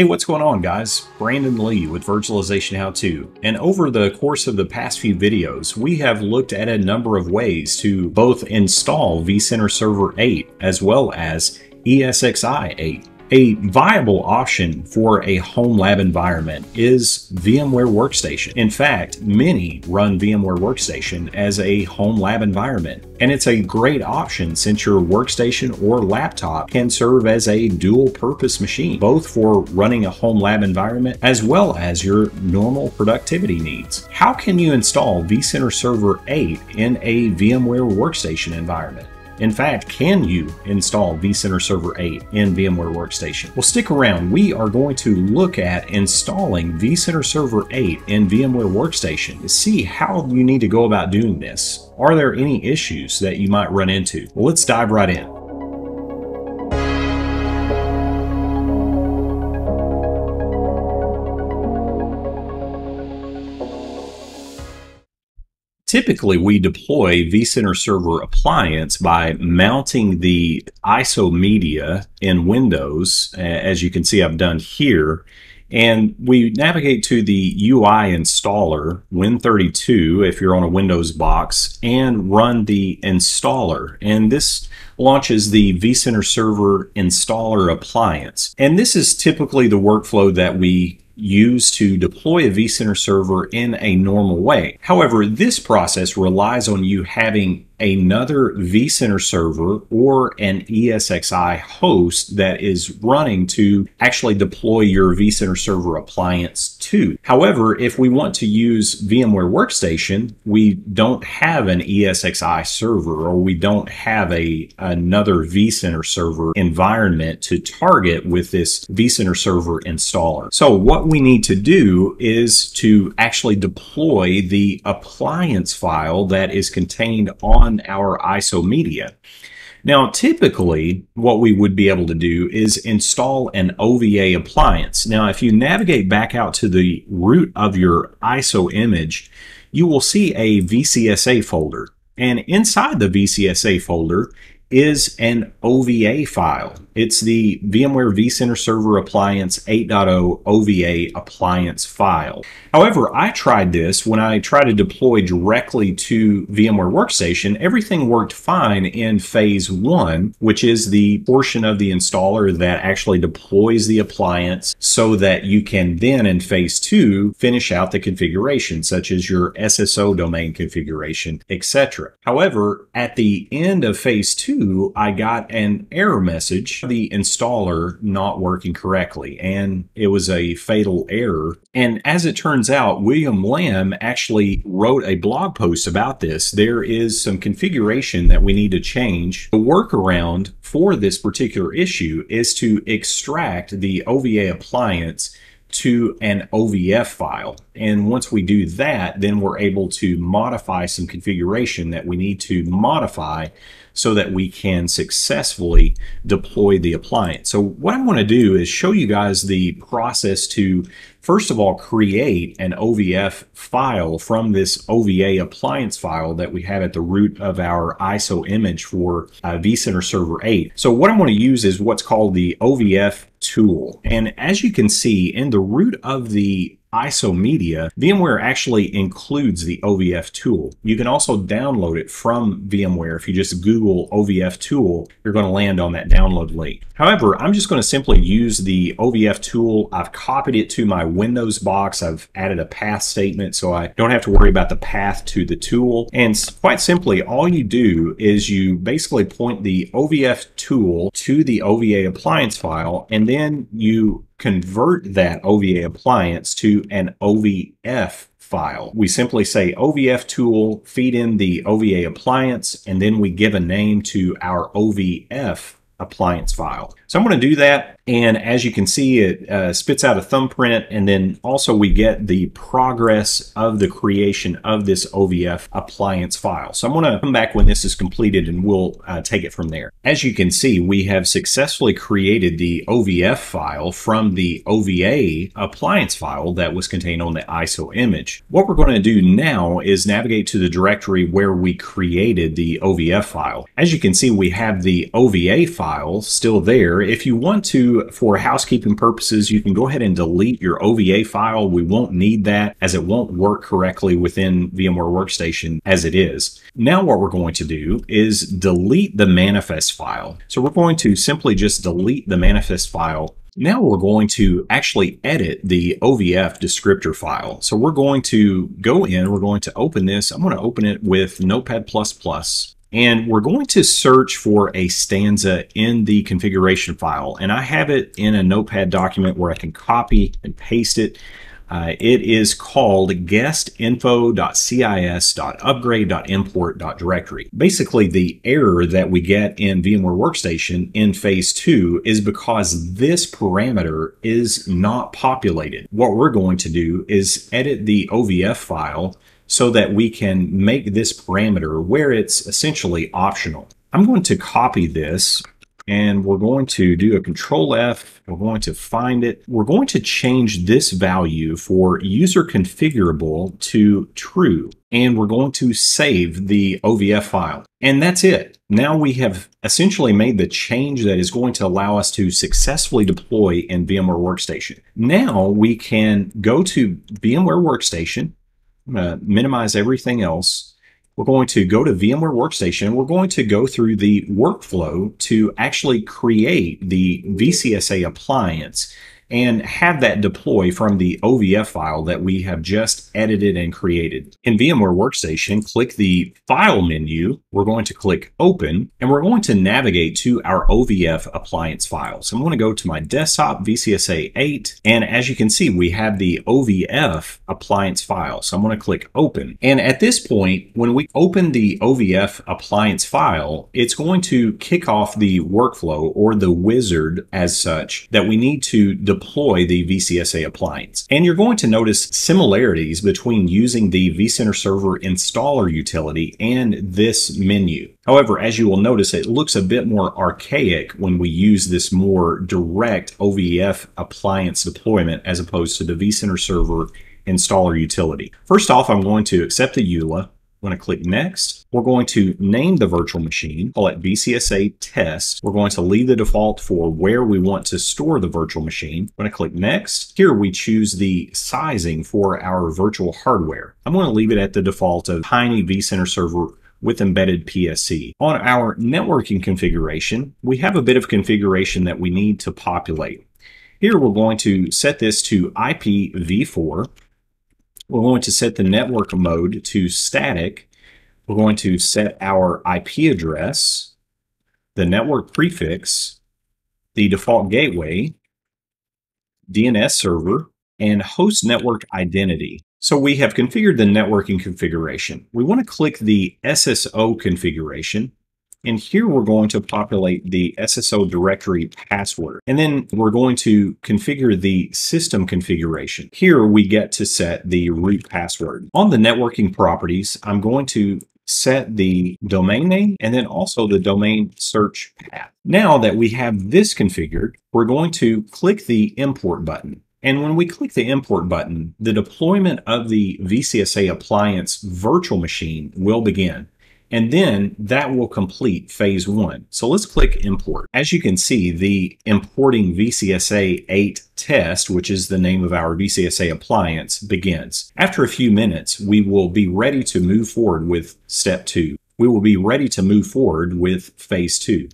Hey, what's going on guys? Brandon Lee with Virtualization How To. And over the course of the past few videos, we have looked at a number of ways to both install vCenter Server 8 as well as ESXi 8. A viable option for a home lab environment is VMware Workstation. In fact, many run VMware Workstation as a home lab environment, and it's a great option since your workstation or laptop can serve as a dual purpose machine, both for running a home lab environment as well as your normal productivity needs. How can you install vCenter Server 8 in a VMware Workstation environment? In fact, can you install vCenter Server 8 in VMware Workstation? Well, stick around. We are going to look at installing vCenter Server 8 in VMware Workstation to see how you need to go about doing this. Are there any issues that you might run into? Well, let's dive right in. Typically, we deploy vCenter Server appliance by mounting the ISO media in Windows, as you can see I've done here, and we navigate to the UI installer, Win32, if you're on a Windows box, and run the installer. And this launches the vCenter Server installer appliance. And this is typically the workflow that we use to deploy a vCenter server in a normal way. However, this process relies on you having another vCenter server or an ESXi host that is running to actually deploy your vCenter server appliance to. However, if we want to use VMware Workstation, we don't have an ESXi server or we don't have a another vCenter server environment to target with this vCenter server installer. So what we need to do is to actually deploy the appliance file that is contained on on our ISO media. Now, typically, what we would be able to do is install an OVA appliance. Now, if you navigate back out to the root of your ISO image, you will see a VCSA folder. And inside the VCSA folder is an OVA file. It's the VMware vCenter Server Appliance 8.0 OVA appliance file. However, I tried this when I tried to deploy directly to VMware Workstation. Everything worked fine in phase one, which is the portion of the installer that actually deploys the appliance so that you can then in phase two finish out the configuration, such as your SSO domain configuration, etc. However, at the end of phase two, I got an error message, the installer not working correctly, and it was a fatal error. And as it turns out, William Lam actually wrote a blog post about this. There is some configuration that we need to change. The workaround for this particular issue is to extract the OVA appliance to an OVF file. And once we do that, then we're able to modify some configuration that we need to modify so that we can successfully deploy the appliance. So what I'm to do is show you guys the process to first of all create an OVF file from this OVA appliance file that we have at the root of our ISO image for uh, vCenter Server 8. So what I'm going to use is what's called the OVF tool. And as you can see in the root of the ISO media, VMware actually includes the OVF tool. You can also download it from VMware. If you just Google OVF tool, you're going to land on that download link. However, I'm just going to simply use the OVF tool. I've copied it to my Windows box. I've added a path statement so I don't have to worry about the path to the tool. And quite simply, all you do is you basically point the OVF tool to the OVA appliance file, and then you convert that OVA appliance to an OVF file. We simply say OVF tool, feed in the OVA appliance, and then we give a name to our OVF appliance file. So I'm going to do that. And as you can see, it uh, spits out a thumbprint. And then also we get the progress of the creation of this OVF appliance file. So I'm going to come back when this is completed and we'll uh, take it from there. As you can see, we have successfully created the OVF file from the OVA appliance file that was contained on the ISO image. What we're going to do now is navigate to the directory where we created the OVF file. As you can see, we have the OVA file file still there. If you want to, for housekeeping purposes, you can go ahead and delete your OVA file. We won't need that as it won't work correctly within VMware Workstation as it is. Now what we're going to do is delete the manifest file. So we're going to simply just delete the manifest file now we're going to actually edit the OVF descriptor file. So we're going to go in, we're going to open this. I'm going to open it with Notepad++. And we're going to search for a stanza in the configuration file. And I have it in a notepad document where I can copy and paste it. Uh, it is called guestinfo.cis.upgrade.import.directory. Basically, the error that we get in VMware Workstation in phase two is because this parameter is not populated. What we're going to do is edit the OVF file so that we can make this parameter where it's essentially optional. I'm going to copy this and we're going to do a control F. We're going to find it. We're going to change this value for user configurable to true. And we're going to save the OVF file. And that's it. Now we have essentially made the change that is going to allow us to successfully deploy in VMware Workstation. Now we can go to VMware Workstation I'm going to minimize everything else. We're going to go to VMware Workstation. We're going to go through the workflow to actually create the VCSA appliance and have that deploy from the OVF file that we have just edited and created. In VMware Workstation, click the File menu. We're going to click Open, and we're going to navigate to our OVF appliance file. So I'm going to go to my desktop, VCSA 8, and as you can see, we have the OVF appliance file. So I'm going to click Open. And at this point, when we open the OVF appliance file, it's going to kick off the workflow or the wizard as such that we need to deploy deploy the VCSA appliance. And you're going to notice similarities between using the vCenter Server installer utility and this menu. However, as you will notice, it looks a bit more archaic when we use this more direct OVF appliance deployment as opposed to the vCenter Server installer utility. First off, I'm going to accept the EULA. I'm going to click Next. We're going to name the virtual machine, call it VCSA test. We're going to leave the default for where we want to store the virtual machine. I'm going to click Next. Here we choose the sizing for our virtual hardware. I'm going to leave it at the default of tiny vCenter server with embedded PSC. On our networking configuration, we have a bit of configuration that we need to populate. Here we're going to set this to IPv4 we're going to set the network mode to static. We're going to set our IP address, the network prefix, the default gateway, DNS server, and host network identity. So we have configured the networking configuration. We want to click the SSO configuration and here we're going to populate the SSO directory password. And then we're going to configure the system configuration. Here we get to set the root password. On the networking properties, I'm going to set the domain name and then also the domain search path. Now that we have this configured, we're going to click the import button. And when we click the import button, the deployment of the VCSA appliance virtual machine will begin and then that will complete phase one. So let's click import. As you can see, the importing VCSA 8 test, which is the name of our VCSA appliance, begins. After a few minutes, we will be ready to move forward with step two. We will be ready to move forward with phase two.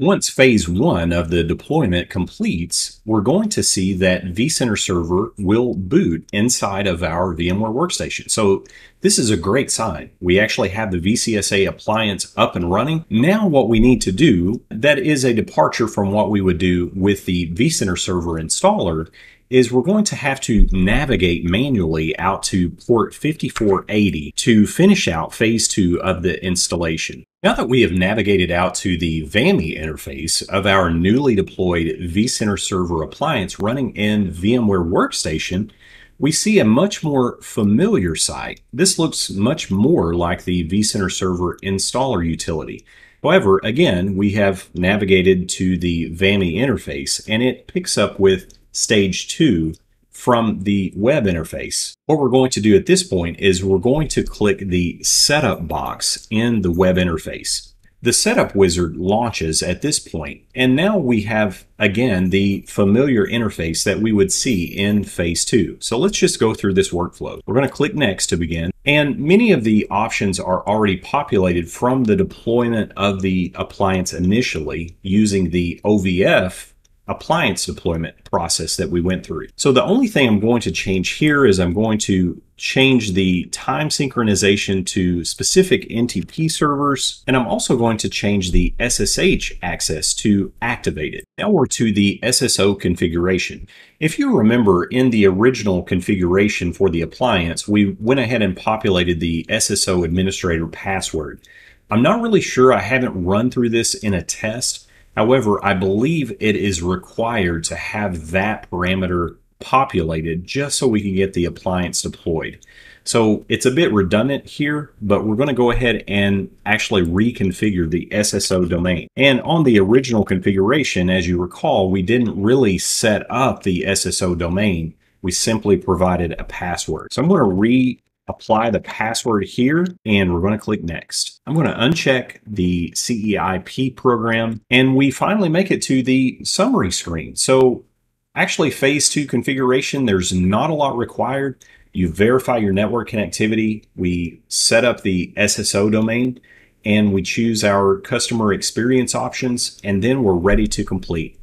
Once phase one of the deployment completes, we're going to see that vCenter Server will boot inside of our VMware workstation. So this is a great sign. We actually have the VCSA appliance up and running. Now what we need to do, that is a departure from what we would do with the vCenter Server installer, is we're going to have to navigate manually out to port 5480 to finish out phase two of the installation. Now that we have navigated out to the VAMI interface of our newly deployed vCenter Server appliance running in VMware Workstation, we see a much more familiar site. This looks much more like the vCenter Server installer utility. However, again, we have navigated to the VAMI interface and it picks up with stage two from the web interface. What we're going to do at this point is we're going to click the setup box in the web interface. The setup wizard launches at this point, and now we have, again, the familiar interface that we would see in phase two. So let's just go through this workflow. We're going to click next to begin, and many of the options are already populated from the deployment of the appliance initially using the OVF appliance deployment process that we went through. So the only thing I'm going to change here is I'm going to change the time synchronization to specific NTP servers, and I'm also going to change the SSH access to activated. Now we're to the SSO configuration. If you remember in the original configuration for the appliance, we went ahead and populated the SSO administrator password. I'm not really sure, I haven't run through this in a test, However, I believe it is required to have that parameter populated just so we can get the appliance deployed. So it's a bit redundant here, but we're going to go ahead and actually reconfigure the SSO domain. And on the original configuration, as you recall, we didn't really set up the SSO domain. We simply provided a password. So I'm going to re apply the password here, and we're going to click next. I'm going to uncheck the CEIP program, and we finally make it to the summary screen. So actually phase two configuration, there's not a lot required. You verify your network connectivity. We set up the SSO domain and we choose our customer experience options and then we're ready to complete.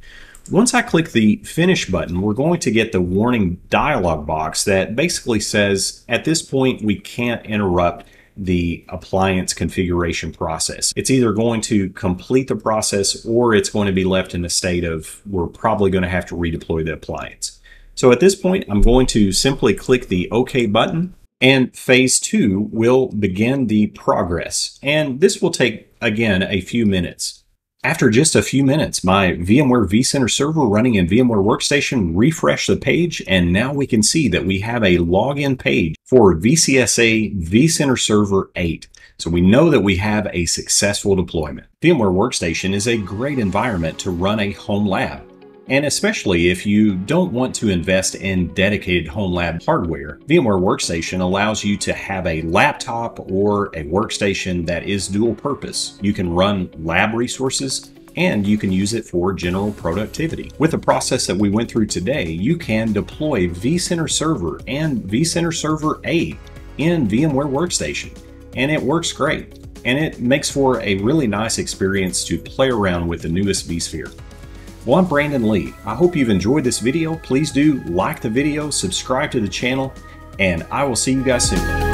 Once I click the finish button, we're going to get the warning dialog box that basically says, at this point, we can't interrupt the appliance configuration process. It's either going to complete the process or it's going to be left in a state of we're probably going to have to redeploy the appliance. So at this point, I'm going to simply click the OK button and phase two will begin the progress. And this will take, again, a few minutes. After just a few minutes, my VMware vCenter server running in VMware Workstation refreshed the page, and now we can see that we have a login page for VCSA vCenter Server 8. So we know that we have a successful deployment. VMware Workstation is a great environment to run a home lab. And especially if you don't want to invest in dedicated home lab hardware, VMware Workstation allows you to have a laptop or a workstation that is dual purpose. You can run lab resources and you can use it for general productivity. With the process that we went through today, you can deploy vCenter Server and vCenter Server 8 in VMware Workstation, and it works great. And it makes for a really nice experience to play around with the newest vSphere. Well, I'm Brandon Lee. I hope you've enjoyed this video. Please do like the video, subscribe to the channel, and I will see you guys soon.